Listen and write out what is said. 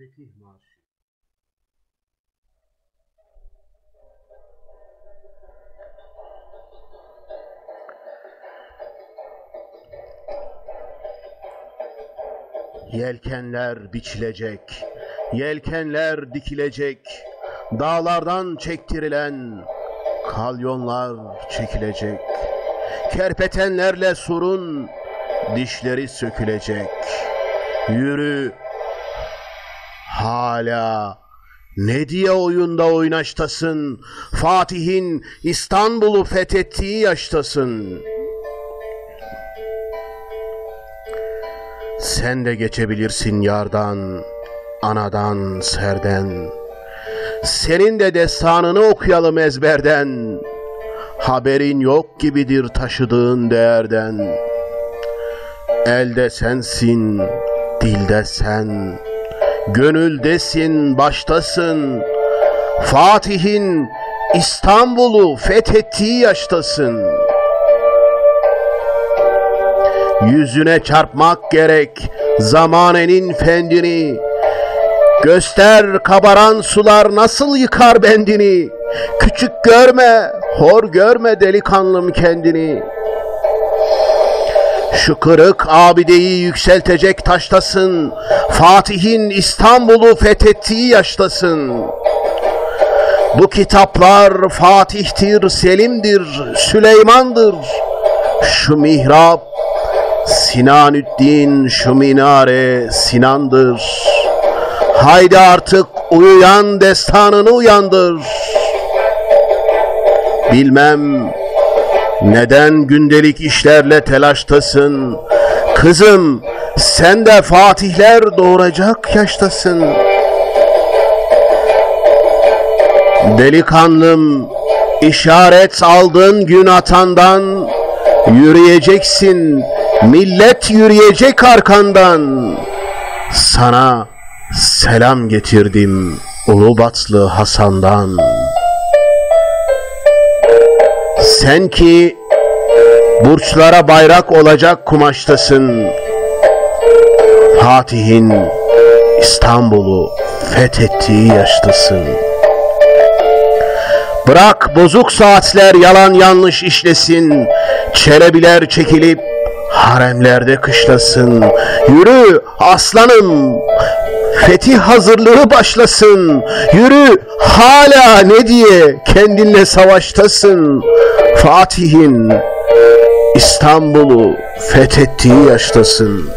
Fetih Marşı Yelkenler biçilecek, yelkenler dikilecek, dağlardan çektirilen kalyonlar çekilecek. Kerpetenlerle surun dişleri sökülecek. Yürü hala ne diye oyunda oynaştasın? Fatih'in İstanbul'u fethettiği yaştasın. Sen de geçebilirsin yardan, anadan, serden. Senin de destanını okuyalım ezberden. Haberin yok gibidir taşıdığın değerden. Elde sensin, dilde sen. Gönüldesin, baştasın. Fatih'in İstanbul'u fethettiği yaştasın. Yüzüne çarpmak gerek zamanenin fendini. Göster kabaran sular nasıl yıkar bendini. Küçük görme, hor görme delikanlım kendini. Şu kırık abideyi yükseltecek taştasın. Fatih'in İstanbul'u fethettiği yaştasın. Bu kitaplar Fatih'tir, Selim'dir, Süleyman'dır. Şu mihrap Sinanüddin şu minare Sinan'dır. Haydi artık uyuyan destanını uyandır. Bilmem neden gündelik işlerle telaştasın. Kızım sen de fatihler doğuracak yaştasın. Delikanlım işaret aldığın gün atandan yürüyeceksin millet yürüyecek arkandan. Sana selam getirdim Ulubatlı Hasan'dan. Sen ki burçlara bayrak olacak kumaştasın. Fatih'in İstanbul'u fethettiği yaştasın. Bırak bozuk saatler yalan yanlış işlesin. Çelebiler çekilip haremlerde kışlasın. Yürü aslanım, fetih hazırlığı başlasın. Yürü hala ne diye kendinle savaştasın. Fatih'in İstanbul'u fethettiği yaştasın.